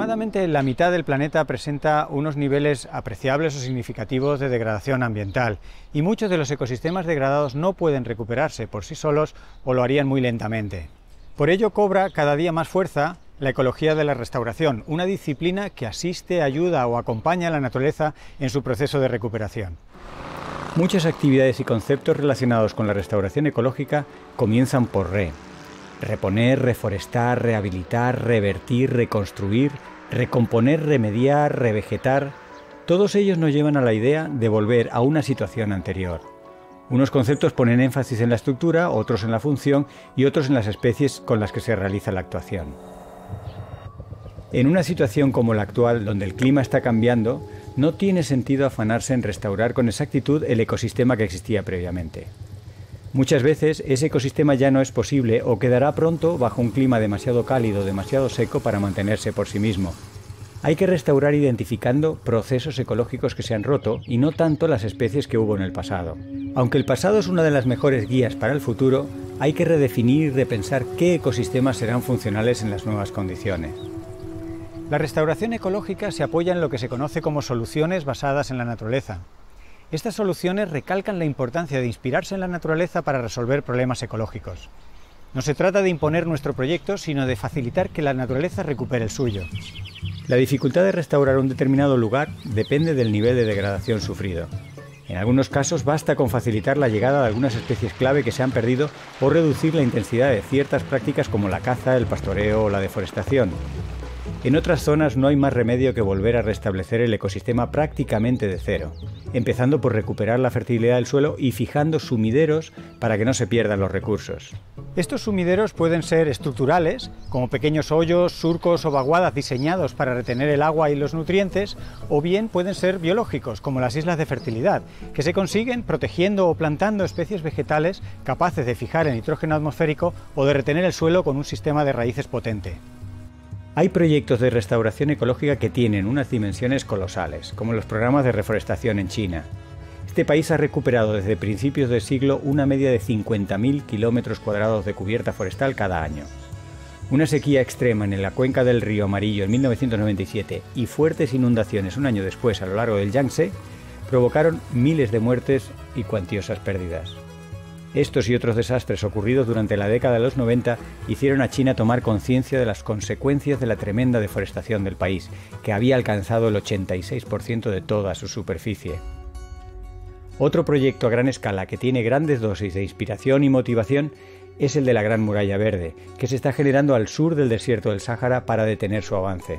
Aproximadamente la mitad del planeta presenta unos niveles apreciables o significativos de degradación ambiental y muchos de los ecosistemas degradados no pueden recuperarse por sí solos o lo harían muy lentamente. Por ello cobra cada día más fuerza la ecología de la restauración, una disciplina que asiste, ayuda o acompaña a la naturaleza en su proceso de recuperación. Muchas actividades y conceptos relacionados con la restauración ecológica comienzan por RE, Reponer, reforestar, rehabilitar, revertir, reconstruir, recomponer, remediar, revegetar, todos ellos nos llevan a la idea de volver a una situación anterior. Unos conceptos ponen énfasis en la estructura, otros en la función y otros en las especies con las que se realiza la actuación. En una situación como la actual, donde el clima está cambiando, no tiene sentido afanarse en restaurar con exactitud el ecosistema que existía previamente. Muchas veces ese ecosistema ya no es posible o quedará pronto bajo un clima demasiado cálido, demasiado seco para mantenerse por sí mismo. Hay que restaurar identificando procesos ecológicos que se han roto y no tanto las especies que hubo en el pasado. Aunque el pasado es una de las mejores guías para el futuro, hay que redefinir y repensar qué ecosistemas serán funcionales en las nuevas condiciones. La restauración ecológica se apoya en lo que se conoce como soluciones basadas en la naturaleza, estas soluciones recalcan la importancia de inspirarse en la naturaleza para resolver problemas ecológicos. No se trata de imponer nuestro proyecto, sino de facilitar que la naturaleza recupere el suyo. La dificultad de restaurar un determinado lugar depende del nivel de degradación sufrido. En algunos casos basta con facilitar la llegada de algunas especies clave que se han perdido o reducir la intensidad de ciertas prácticas como la caza, el pastoreo o la deforestación. En otras zonas no hay más remedio que volver a restablecer el ecosistema prácticamente de cero, empezando por recuperar la fertilidad del suelo y fijando sumideros para que no se pierdan los recursos. Estos sumideros pueden ser estructurales, como pequeños hoyos, surcos o vaguadas diseñados para retener el agua y los nutrientes, o bien pueden ser biológicos, como las islas de fertilidad, que se consiguen protegiendo o plantando especies vegetales capaces de fijar el nitrógeno atmosférico o de retener el suelo con un sistema de raíces potente. Hay proyectos de restauración ecológica que tienen unas dimensiones colosales, como los programas de reforestación en China. Este país ha recuperado desde principios del siglo una media de 50.000 kilómetros cuadrados de cubierta forestal cada año. Una sequía extrema en la cuenca del río Amarillo en 1997 y fuertes inundaciones un año después a lo largo del Yangtze provocaron miles de muertes y cuantiosas pérdidas. Estos y otros desastres ocurridos durante la década de los 90 hicieron a China tomar conciencia de las consecuencias de la tremenda deforestación del país, que había alcanzado el 86% de toda su superficie. Otro proyecto a gran escala que tiene grandes dosis de inspiración y motivación es el de la Gran Muralla Verde, que se está generando al sur del desierto del Sáhara para detener su avance.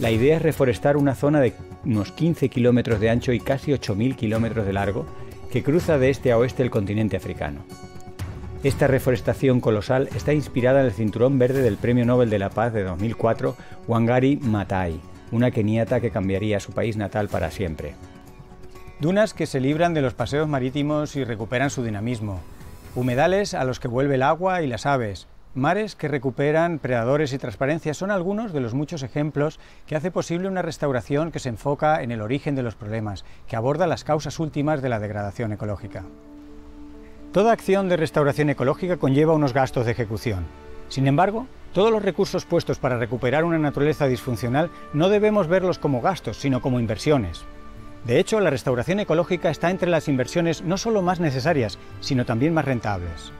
La idea es reforestar una zona de unos 15 kilómetros de ancho y casi 8.000 kilómetros de largo, que cruza de este a oeste el continente africano. Esta reforestación colosal está inspirada en el cinturón verde del Premio Nobel de la Paz de 2004, Wangari Maathai, una keniata que cambiaría su país natal para siempre. Dunas que se libran de los paseos marítimos y recuperan su dinamismo. Humedales a los que vuelve el agua y las aves. Mares que recuperan predadores y transparencia son algunos de los muchos ejemplos que hace posible una restauración que se enfoca en el origen de los problemas, que aborda las causas últimas de la degradación ecológica. Toda acción de restauración ecológica conlleva unos gastos de ejecución. Sin embargo, todos los recursos puestos para recuperar una naturaleza disfuncional no debemos verlos como gastos, sino como inversiones. De hecho, la restauración ecológica está entre las inversiones no solo más necesarias, sino también más rentables.